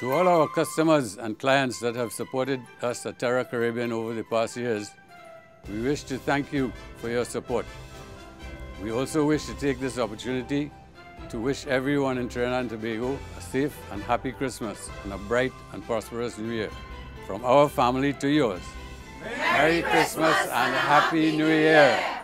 To all our customers and clients that have supported us at Terra Caribbean over the past years, we wish to thank you for your support. We also wish to take this opportunity to wish everyone in Trinidad and Tobago a safe and happy Christmas and a bright and prosperous New Year. From our family to yours. Merry, Merry Christmas, Christmas and Happy New Year.